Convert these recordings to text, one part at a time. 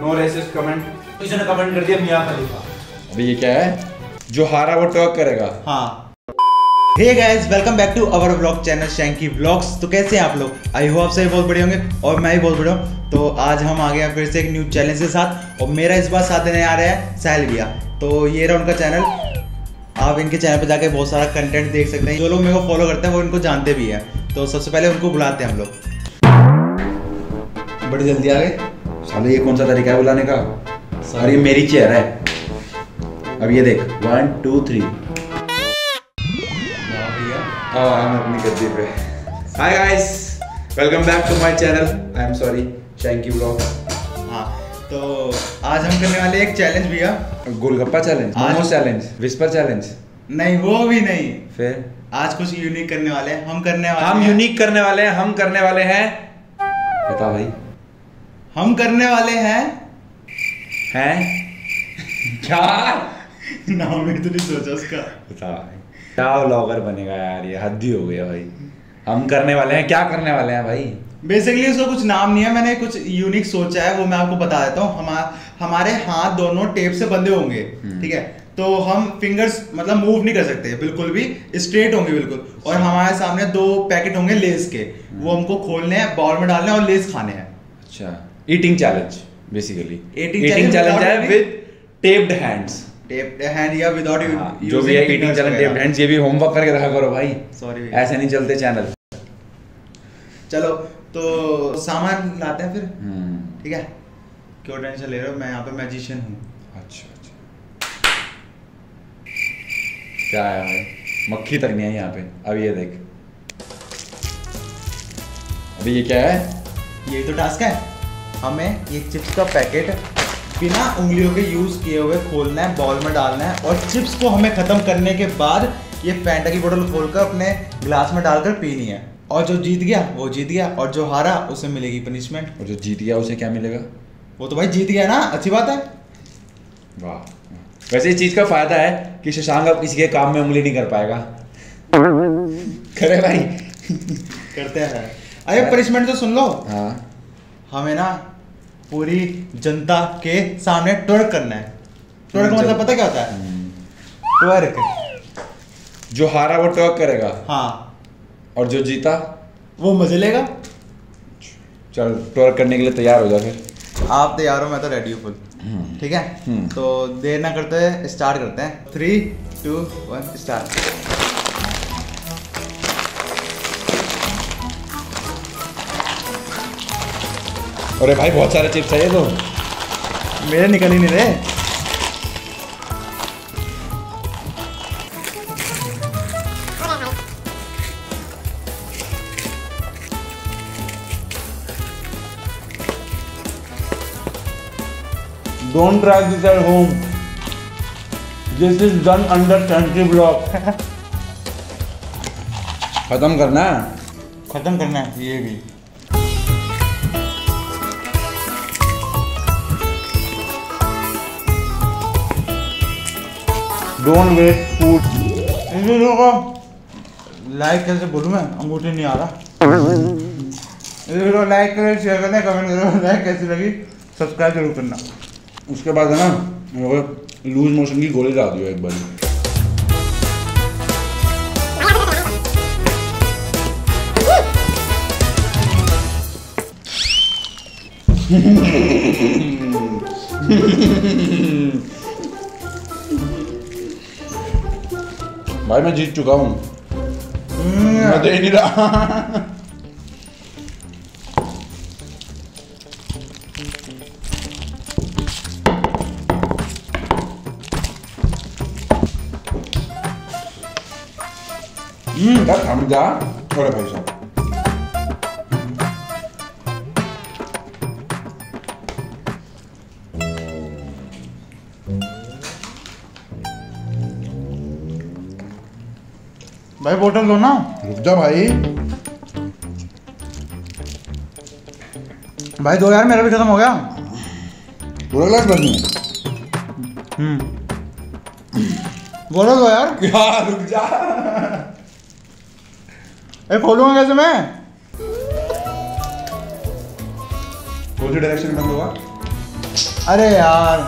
No racist comment इसने comment कर दिया मियाँ खलीफा। अभी ये क्या है? जो हारा वो टॉक करेगा। हाँ। Hey guys welcome back to our blog channel Shanky vlogs तो कैसे हैं आप लोग? आई होप आप सभी बहुत बढ़िया होंगे और मैं भी बहुत बढ़िया हूँ। तो आज हम आ गए हैं फिर से एक न्यू चैलेंज के साथ और मेरा इस बार साथ देने आ रहा है साहिल भैया। तो ये रहा उनका चैनल आप इनके चैनल पे जाके बहुत सारा कंटेंट देख सकते हैं। जो लोग मेरे को फॉलो करते हैं वो इनको जानते भी हैं। तो सबसे पहले उनको बुलाते हैं हम लोग। बड़ी जल्दी आ गए। साले ये कौन सा तरीका है बुलाने का? और ये मेरी चेयर है। अब ये देख वन टू थ्री हम अपनी गद्दी पे। Hi guys welcome back to my channel I am sorry Shanky blog हाँ तो आज हम करने वाले एक चैलेंज भैया। Golgappa challenge momos challenge whisper challenge नहीं वो भी नहीं। फिर? आज कुछ यूनिक करने वाले हैं। हम करने वाले हम यूनिक करने वाले हैं हम करने वाले हैं। बता भाई। हम करने वाले हैं? हैं? क्या नाम भी तो नहीं सोचा उसका। बता भाई। क्या व्लॉगर बनेगा यार ये हद ही हो गया भाई। हम करने वाले हैं क्या करने वाले हैं भाई? बेसिकली उसका कुछ नाम नहीं है मैंने कुछ यूनिक सोचा है वो मैं आपको बता देता हूँ। हमारे हमारे हाथ दोनों टेप से बंधे होंगे हम्म। ठीक है? तो हम फिंगर्स मतलब मूव नहीं कर सकते बिल्कुल भी स्ट्रेट होंगे बिल्कुल। और हमारे सामने दो पैकेट होंगे लेस के। वो हमको खोलने हैं बाउल में डालने हैं और लेस खाने हैं। अच्छा। Eating challenge basically Eating eating challenge challenge है? With taped hands tape hand या विदाउट जो भी है ईटिंग चैलेंज टेप्ड हैंड्स ये भी होमवर्क करके रखा करो भाई। सॉरी ऐसे नहीं चलते चैनल चलो तो सामान लाते हैं फिर? हम्म। ठीक है। क्यों टेंशन ले रहे हो? मैं यहाँ पे मैजिशियन हूँ। अच्छा अच्छा। क्या है भाई? मक्खी तक नहीं है यहाँ पे। अब ये देख। अभी ये क्या है? यही तो टास्क है। हमें ये चिप्स का पैकेट बिना उंगलियों के यूज़ किए हुए खोलना है बॉल में डालना है और चिप्स को हमें खत्म करने के बाद ये फैंटा की बोतल खोलकर अपने ग्लास में डालकर पीनी है। और जो जीत गया वो जीत गया। और जो हारा उसे मिलेगी पनिशमेंट और जो जीत गया उसे क्या मिलेगा? वो तो भाई जीत गया ना अच्छी बात है। वाह। वैसे इस चीज़ का फ़ायदा है कि शशांक अब किसी के काम में उंगली नहीं कर पाएगा। करे भाई। करते हैं। अरे पनिशमेंट तो सुन लो। हाँ। हमें ना पूरी जनता के सामने ट्वर्क करना है। ट्वर्क का मतलब पता क्या होता है? हम्म। ट्वर्क जो हारा वो ट्वर्क करेगा। हाँ। और जो जीता? वो मज़े लेगा? चल ट्वर्क करने के लिए तैयार हो जा फिर। आप तैयार हो मैं तो रेडी हूँ फुल ठीक है? हम्म। तो देर ना करते स्टार्ट करते हैं। थ्री टू वन स्टार्ट अरे भाई बहुत सारे चिप्स है ये तो। मेरे निकल ही नहीं रहे। Don't try this at home this is done under country block खत्म करना है? खत्म करना है। ये भी। डोंट वेस्ट फ़ूड इन वीडियो को लाइक कैसे बोलूँ मैं? अंगूठी नहीं आ रहा। इस वीडियो लाइक करें शेयर करें कमेंट करें लाइक कैसी लगी सब्सक्राइब ज़रूर करना। उसके बाद है ना लूज मोशन की गोली डाल दियो एक बार। भाई मैं जीत चुका हूँ मैं दे नहीं रहा हम्म यार थम जा थोड़े भाई साहब भाई बोतल दो ना। रुक जा भाई। भाई दो यार मेरा भी खत्म हो गया। पूरा ग्लास भर दूँ हम्म। बोलो दो यार। क्या रुक जा। ए खोलूँगा कैसे मैं? कौन सी डायरेक्शन में बंद होगा? अरे यार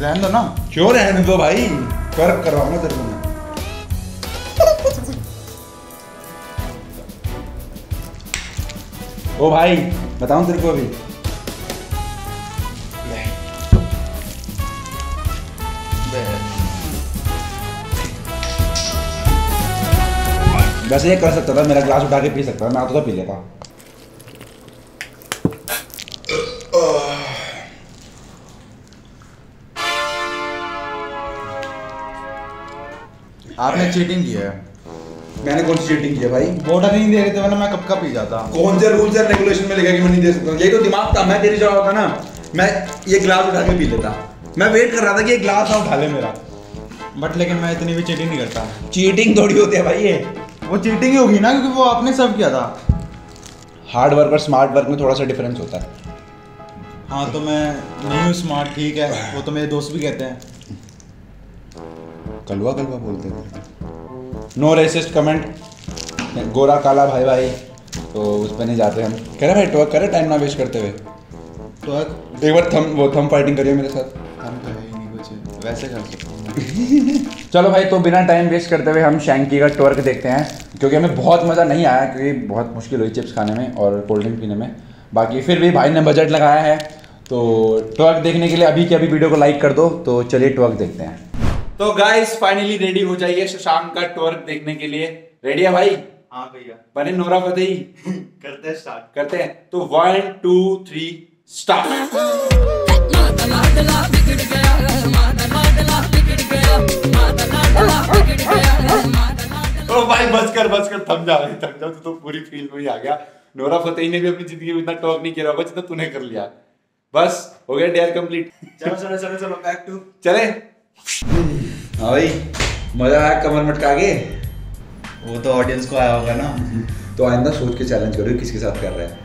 रहने दो ना। क्यों रहने दो भाई? कर करवाऊँगा तेरे को मैं ओ भाई, बताऊँ तेरे को अभी? वैसे ये कर सकता था, मेरा ग्लास उठा के पी सकता था, मैं आता तो पी लेता। आपने चीटिंग की है? मैंने कौन सी चीटिंग की है भाई? वोटर नहीं दे रहे थे वरना मैं कब का पी जाता? कौन से रूल्स एंड रेगुलेशन में लिखा कि मैं नहीं दे सकता? यही तो दिमाग था मैं तेरी जगह होता ना। मैं ये ग्लास उठा के पी लेता। मैं वेट कर रहा था कि ये ग्लास ना उठा ले मेरा। बट लेकिन मैं इतनी भी चीटिंग नहीं करता। चीटिंग थोड़ी होती है भाई ये। वो चीटिंग ही होगी ना क्योंकि वो आपने सब किया था। हार्ड वर्क और स्मार्ट वर्क में थोड़ा सा डिफरेंस होता है। हाँ तो मैं नहीं हूँ स्मार्ट ठीक है। वो तो मेरे दोस्त भी कहते हैं। कलवा कलवा बोलते थे। नो रेसिस्ट कमेंट गोरा काला भाई भाई तो उस पर नहीं जाते हम। कह रहे भाई टॉक करे टाइम ना वेस्ट करते हुए। तो एक बार थम वो थम फाइटिंग करिए मेरे साथ। हम तो है ही नहीं कुछ। वैसे कर सकते हैं। चलो भाई तो बिना टाइम वेस्ट करते हुए हम शैंकी का टवर्क देखते हैं क्योंकि हमें बहुत मज़ा नहीं आया क्योंकि बहुत मुश्किल हुई चिप्स खाने में और कोल्ड ड्रिंक पीने में। बाकी फिर भी भाई ने बजट लगाया है तो टवर्क देखने के लिए अभी के अभी वीडियो को लाइक कर दो तो चलिए टवर्क देखते हैं। तो गाइस फाइनली रेडी हो जाइए शशांक का टवर्क देखने के लिए। रेडी है भाई? हाँ भैया। बने नोरा फतेही। करते हैं स्टार्ट करते हैं। तो वन टू थ्री स्टार्ट ओ भाई बस कर बस कर थम जा भाई थम जा तू तो पूरी फ़ील्ड में ही आ गया। नोरा फतेही ने भी अपनी ज़िंदगी में इतना टॉक नहीं किया होगा जितना तूने कर लिया। बस हो गया डेयर कंप्लीट चलो चलो चलो चलो बैक टू चले। हाँ भाई मज़ा आया कमर मटका के वो तो ऑडियंस को आया होगा ना। तो आइंदा सोच के चैलेंज करो किसके साथ कर रहे हैं।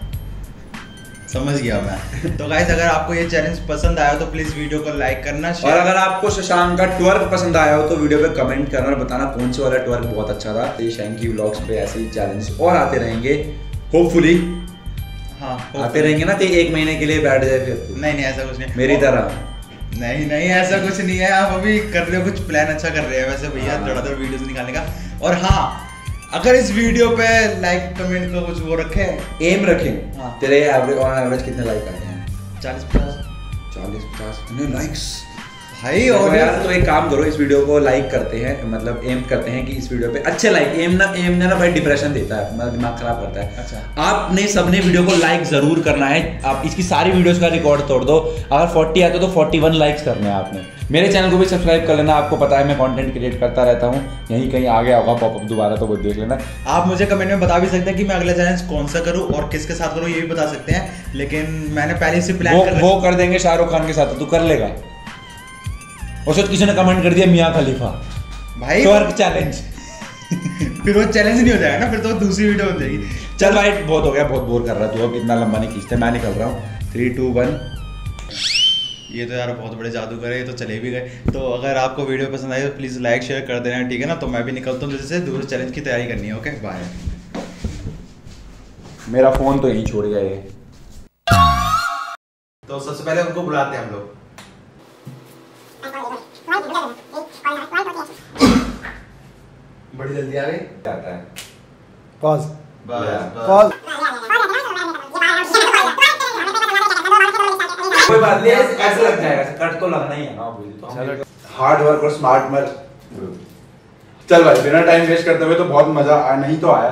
समझ गया मैं। तो गाइस अगर आपको ये चैलेंज पसंद आया तो प्लीज़ वीडियो को लाइक करना और अगर आपको शशांक का ट्वर्क पसंद आया हो तो वीडियो पे कमेंट करना और बताना कौन से वाला ट्वर्क बहुत अच्छा था। ये शैंकी व्लॉग्स पे ऐसे ही चैलेंज और आते रहेंगे। होपफुली हाँ आते रहेंगे ना तो एक महीने के लिए बैठ जाए फिर। नहीं नहीं ऐसा कुछ नहीं। मेरी तरह। नहीं नहीं ऐसा कुछ नहीं है। आप अभी कर रहे हो कुछ प्लान अच्छा कर रहे हैं वैसे भैया थोड़ा थोड़ा वीडियो निकालने का। और हाँ अगर इस वीडियो पे लाइक कमेंट का कुछ वो रखे। एम रखें। हाँ। तेरे एवरेज ऑन एवरेज कितने लाइक आते हैं? चालीस पचास। चालीस पचास। लाइक्स भाई और यार तो एक काम करो इस वीडियो को लाइक करते हैं मतलब एम करते हैं कि इस वीडियो पे अच्छे लाइक एम ना एम ना भाई डिप्रेशन देता है मतलब दिमाग खराब करता है। अच्छा। आपने सबने वीडियो को लाइक ज़रूर करना है आप इसकी सारी वीडियोस का रिकॉर्ड तोड़ दो अगर 40 आते तो 41 लाइक्स करने हैं आपने। मेरे चैनल को भी सब्सक्राइब कर लेना आपको पता है मैं कंटेंट क्रिएट करता रहता हूँ यहीं कहीं आ गया होगा पॉपअप दोबारा तो वो देख लेना। आप मुझे कमेंट में बता भी सकते हैं कि मैं अगला चैलेंज कौन सा करूँ और किसके साथ करूँ ये भी बता सकते हैं लेकिन मैंने पहले से प्लान वो कर वो कर देंगे शाहरुख खान के साथ तो तू कर लेगा। और सोच किसी ने कमेंट कर दिया मियाँ खलीफा। भाई ट्वर्क चैलेंज फिर वो चैलेंज नहीं हो जाएगा ना फिर तो दूसरी वीडियो बन जाएगी। चल भाई बहुत हो गया बहुत बोर कर रहा तू अब इतना लंबा नहीं खींचते मैं निकल रहा हूँ। थ्री टू वन ये तो यार बहुत बड़े जादूगर है ये तो चले भी गए। तो अगर आपको वीडियो पसंद आई तो प्लीज़ लाइक शेयर कर देना ठीक है ना? तो मैं भी निकलता हूँ जैसे दूसरे चैलेंज की तैयारी करनी है ओके बाय मेरा फ़ोन तो यहीं छोड़ गया ये। तो सबसे पहले उनको बुलाते हैं हम लोग। बड़ी जल्दी आ गई। जाता है। पॉज पॉज कोई बात नहीं ऐसे ऐसे लग जाएगा। कट तो लगना ही है। ना obviously, तो। हार्ड वर्क और स्मार्ट वर्क चल भाई बिना टाइम वेस्ट करते हुए तो बहुत मज़ा आया नहीं तो आया।